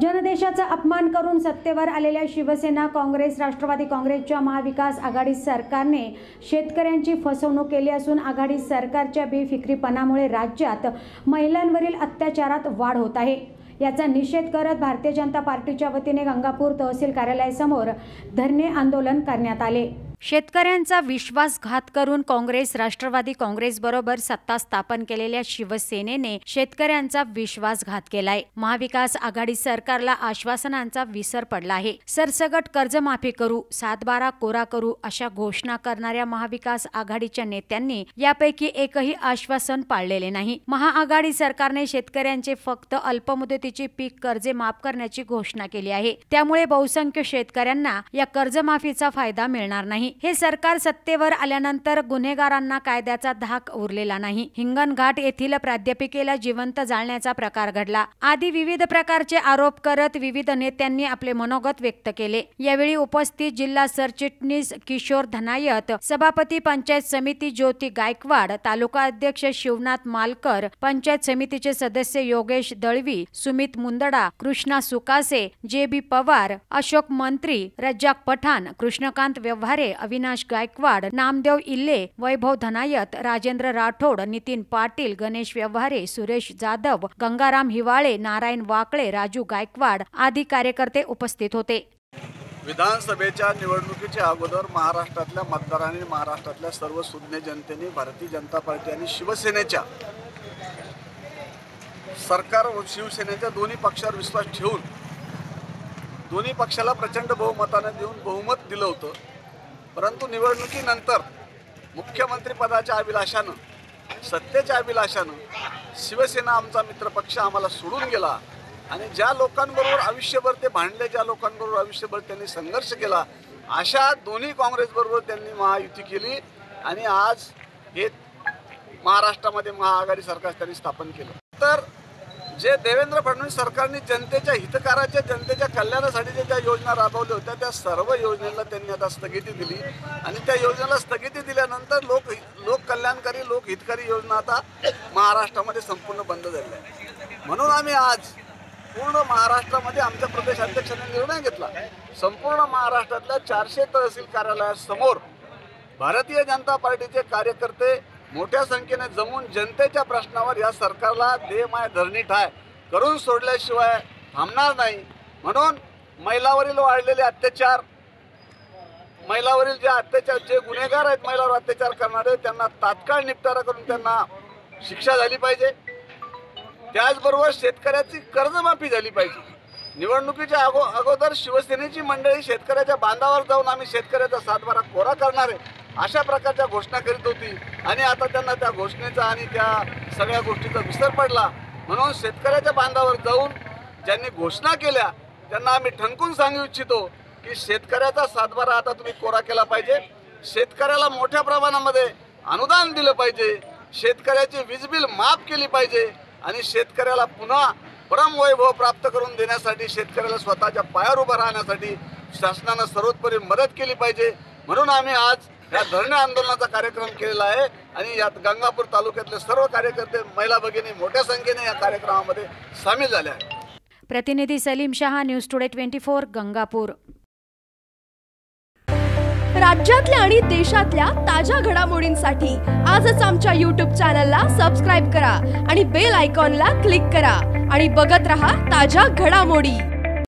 जनदेशाचा अपमान करून सत्तेवर आलेल्या शिवसेना काँग्रेस राष्ट्रवादी काँग्रेसच्या महाविकास आघाडी सरकारने शेतकऱ्यांची फसवणूक केली असून आघाडी सरकारच्या बेफिक्रीपणामुळे राज्यात महिलांवरील अत्याचारात वाढ होत आहे. याचा निषेध करत भारतीय जनता पार्टीच्या वतीने गंगापूर तहसील कार्यालयासमोर धरणे आंदोलन करण्यात आले. शेतकऱ्यांचा विश्वासघात करून काँग्रेस राष्ट्रवादी काँग्रेसबरोबर सत्ता स्थापन केलेल्या शिवसेनेने शेतकऱ्यांचा विश्वासघात केलाय. महाविकास आघाडी सरकारला आश्वासनांचा विसर पडला आहे. सरसगट कर्जमाफी करू सातबारा कोरा करू अशा घोषणा करणाऱ्या महाविकास आघाडीच्या नेत्यांनी यापैकी एकही आश्वासन पाळलेले नाही. महाआघाडी सरकारने शेतकऱ्यांचे फक्त अल्पमुदतीची पीक कर्जे माफ करण्याची घोषणा केली आहे. त्यामुळे बहुसंख्य शेतकऱ्यांना या कर्जमाफीचा फायदा मिळणार नाही. हे सरकार सत्तेवर आल्यानंतर गुन्हेगारांना कायद्याचा धाक उरलेला नाही. हिंगणघाट येथील प्राध्यापिकेला जिवंत जाळण्याचा प्रकार घडला. आदी विविध प्रकारचे आरोप करत विविध नेत्यांनी आपले मनोगत व्यक्त केले. यावेळी उपस्थित जिल्हा सरचिटणीस किशोर धनायत सभापती पंचायत समिती ज्योती गायकवाड तालुका अध्यक्ष शिवनाथ मालकर पंचायत समितीचे सदस्य योगेश दळवी सुमित मुंदडा कृष्णा सुकासे जे बी पवार अशोक मंत्री रज्जाक पठाण कृष्णकांत व्यवहारे अविनाश गायकवाड नामदेव इल्ले वैभव धनायत राजेंद्र राठोड नितीन पाटील गणेश व्यवहारे सुरेश जाधव गंगाराम हिवाळे नारायण वाकळे राजू गायकवाड आदी कार्यकर्ते उपस्थित होते. विधानसभेच्या निवडणुकीच्या अगोदर महाराष्ट्रातल्या मतदारांनी महाराष्ट्रातल्या सर्व सुज्ञ जनतेने भारतीय जनता पार्टी आणि शिवसेनेच्या सरकार व शिवसेनेच्या दोन्ही पक्षावर विश्वास ठेवून दोन्ही पक्षाला प्रचंड बहुमताने देऊन बहुमत दिलं होतं. परंतु निवडणुकीनंतर मुख्यमंत्रीपदाच्या अभिलाषानं सत्तेच्या अभिलाषानं शिवसेना आमचा मित्रपक्ष आम्हाला सोडून गेला आणि ज्या लोकांबरोबर आयुष्यभर ते भांडले ज्या लोकांबरोबर आयुष्यभर त्यांनी संघर्ष केला अशा दोन्ही काँग्रेसबरोबर त्यांनी महायुती केली आणि आज हे महाराष्ट्रामध्ये महाआघाडी सरकार त्यांनी स्थापन केलं. तर जे देवेंद्र फडणवीस सरकारने जनतेच्या हितकाराच्या जनतेच्या कल्याणासाठी जे ज्या योजना राबवल्या होत्या त्या सर्व योजनेला त्यांनी आता स्थगिती दिली. आणि त्या योजनेला स्थगिती दिल्यानंतर लोक लोक कल्याणकारी हितकारी योजना आता महाराष्ट्रामध्ये संपूर्ण बंद झालेल्या म्हणून आम्ही आज पूर्ण महाराष्ट्रामध्ये आमच्या प्रदेश अध्यक्षांनी निर्णय घेतला. संपूर्ण महाराष्ट्रातल्या चारशे तहसील कार्यालयासमोर भारतीय जनता पार्टीचे कार्यकर्ते मोठ्या संख्येने जमून जनतेच्या प्रश्नावर या सरकारला दे माय धरणी ठाय करून सोडल्याशिवाय थांबणार नाही. म्हणून महिलावरील वाढलेले अत्याचार महिलावरील जे अत्याचार जे गुन्हेगार आहेत महिलावर अत्याचार करणारे त्यांना तात्काळ निपटारा करून त्यांना शिक्षा झाली पाहिजे. त्याचबरोबर शेतकऱ्याची कर्जमाफी झाली पाहिजे. निवडणुकीच्या अगो अगोदर शिवसेनेची मंडळी शेतकऱ्याच्या बांधावर जाऊन आम्ही शेतकऱ्याचा सातबारा कोरा करणार आहे. अशा प्रकारच्या घोषणा करीत होती. आणि आता त्यांना त्या घोषणेचा आणि त्या सगळ्या गोष्टीचा विसर पडला. म्हणून शेतकऱ्याच्या बांधावर जाऊन ज्यांनी घोषणा केल्या त्यांना आम्ही ठणकून सांगू इच्छितो की शेतकऱ्याचा सातबारा आता तुम्ही कोरा केला पाहिजे. शेतकऱ्याला मोठ्या प्रमाणामध्ये अनुदान दिलं पाहिजे. शेतकऱ्याची वीज बिल माफ केली पाहिजे. आणि शेतकऱ्याला पुन्हा परमवैभव प्राप्त करून देण्यासाठी शेतकऱ्याला स्वतःच्या पायावर उभं राहण्यासाठी शासनानं सर्वोत्परी मदत केली पाहिजे. म्हणून आम्ही आज या धरणे आंदोलनाचा कार्यक्रम केलेला आहे आणि यात गंगापूर तालुक्यातले सर्व कार्यकर्ते महिला भगिनी मोठ्या संख्येने या कार्यक्रमामध्ये सामील झाल्या आहेत. प्रतिनिधी Salim Shah news today twenty four Gangapur. राज्यातल्या आणि देशातल्या ताज्या घडामोडींसाठी आजच आमच्या यूट्यूब चॅनलला सबस्क्राईब करा आणि बेल आयकॉनला क्लिक करा आणि बघत रहा ताज्या घडामोडी.